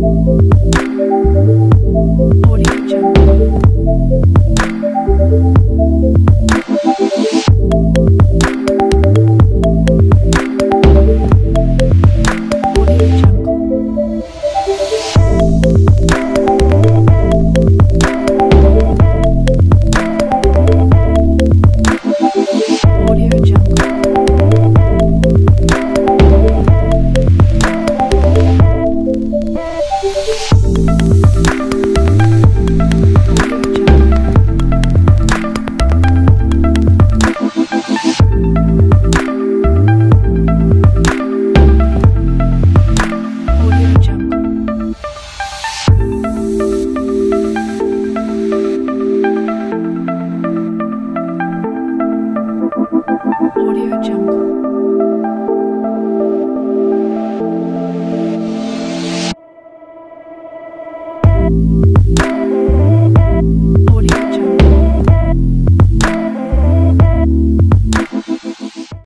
Audio Jungle. Audio Jungle. Jungle.